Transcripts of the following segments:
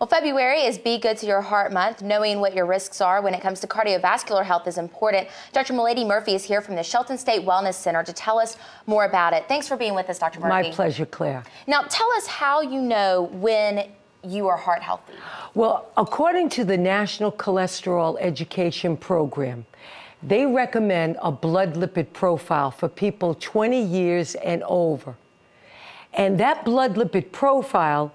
Well, February is Be Good to Your Heart Month. Knowing what your risks are when it comes to cardiovascular health is important. Dr. Milady Murphy is here from the Shelton State Wellness Center to tell us more about it. Thanks for being with us, Dr. Murphy. My pleasure, Clare. Now, tell us how you know when you are heart healthy. Well, according to the National Cholesterol Education Program, they recommend a blood lipid profile for people 20 years and over. And that blood lipid profile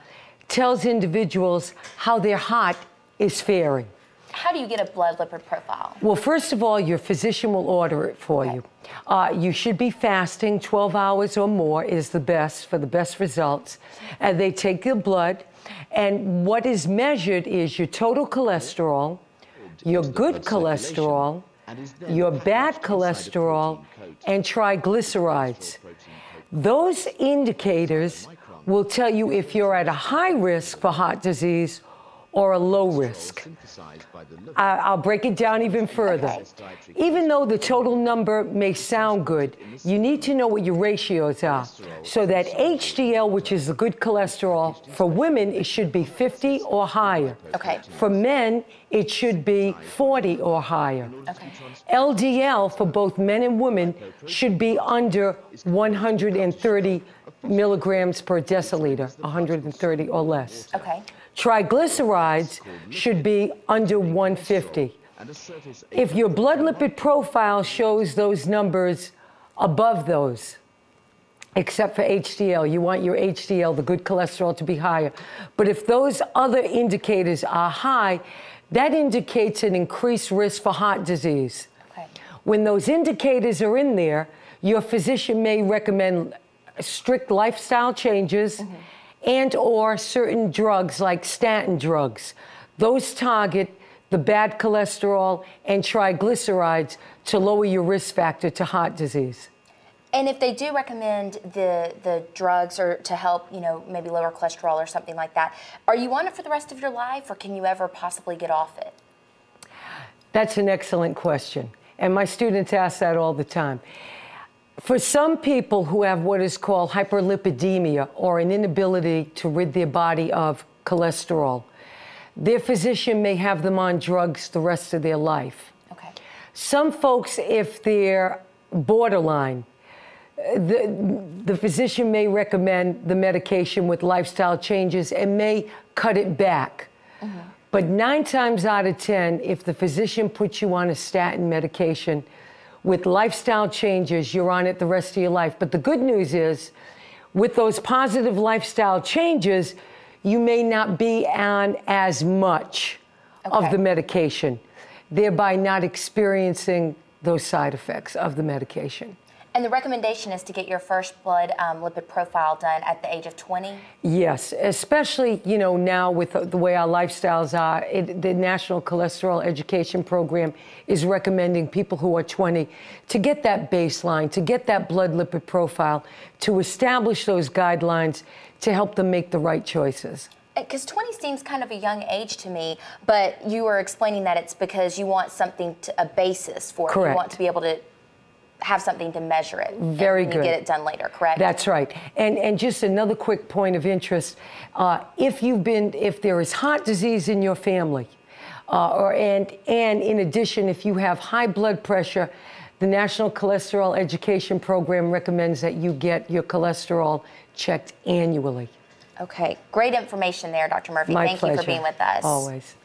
tells individuals how their heart is faring. How do you get a blood lipid profile? Well, first of all, your physician will order it for okay. you. Uh, you should be fasting 12 hours or more is the best for the best results. And they take your blood, and what is measured is your total cholesterol, your good cholesterol, your bad cholesterol, and triglycerides. Those indicators will tell you if you're at a high risk for heart disease or a low risk. I'll break it down even further. Even though the total number may sound good, you need to know what your ratios are. So that HDL, which is the good cholesterol, for women, it should be 50 or higher. Okay. For men, it should be 40 or higher. Okay. LDL for both men and women should be under 130 milligrams per deciliter, 130 or less. Okay. Triglycerides should be under 150. If your blood lipid profile shows those numbers above those, except for HDL, you want your HDL, the good cholesterol, to be higher. But if those other indicators are high, that indicates an increased risk for heart disease. Okay. When those indicators are in there, your physician may recommend strict lifestyle changes mm-hmm. and or certain drugs like statin drugs. Those target the bad cholesterol and triglycerides to lower your risk factor to heart disease. And if they do recommend the the drugs or to help, you know, maybe lower cholesterol or something like that, are you on it for the rest of your life or can you ever possibly get off it? That's an excellent question. And my students ask that all the time. For some people who have what is called hyperlipidemia or an inability to rid their body of cholesterol, their physician may have them on drugs the rest of their life. Okay. Some folks, if they're borderline, the, the physician may recommend the medication with lifestyle changes and may cut it back. Mm-hmm. But nine times out of 10, if the physician puts you on a statin medication, with lifestyle changes, you're on it the rest of your life. But the good news is, with those positive lifestyle changes, you may not be on as much okay. of the medication, thereby not experiencing those side effects of the medication. And the recommendation is to get your first blood um, lipid profile done at the age of 20? Yes, especially, you know, now with the way our lifestyles are, it, the National Cholesterol Education Program is recommending people who are 20 to get that baseline, to get that blood lipid profile, to establish those guidelines to help them make the right choices because 20 seems kind of a young age to me, but you were explaining that it's because you want something to a basis for Correct. it. You want to be able to have something to measure it. Very and good. You get it done later, correct? That's right. And and just another quick point of interest: uh, if you've been, if there is heart disease in your family, uh, or and and in addition, if you have high blood pressure, the National Cholesterol Education Program recommends that you get your cholesterol checked annually. Okay, great information there, Dr. Murphy. My Thank pleasure. you for being with us. Always.